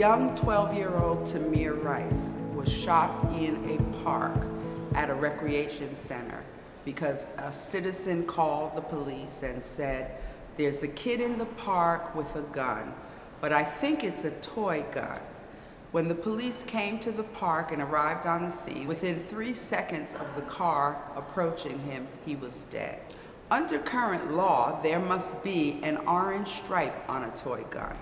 young 12-year-old Tamir Rice was shot in a park at a recreation center because a citizen called the police and said, there's a kid in the park with a gun, but I think it's a toy gun. When the police came to the park and arrived on the scene, within three seconds of the car approaching him, he was dead. Under current law, there must be an orange stripe on a toy gun,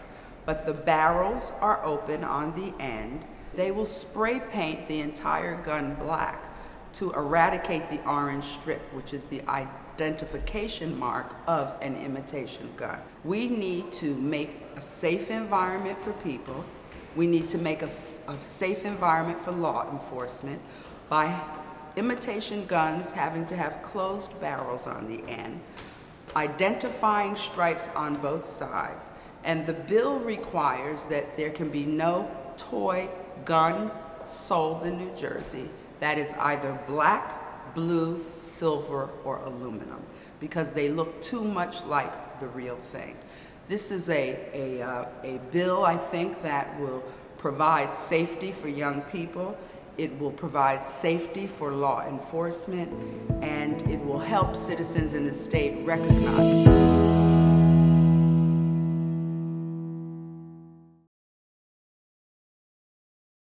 but the barrels are open on the end. They will spray paint the entire gun black to eradicate the orange strip, which is the identification mark of an imitation gun. We need to make a safe environment for people. We need to make a, a safe environment for law enforcement by imitation guns having to have closed barrels on the end, identifying stripes on both sides, and the bill requires that there can be no toy gun sold in New Jersey that is either black, blue, silver, or aluminum because they look too much like the real thing. This is a, a, uh, a bill, I think, that will provide safety for young people. It will provide safety for law enforcement, and it will help citizens in the state recognize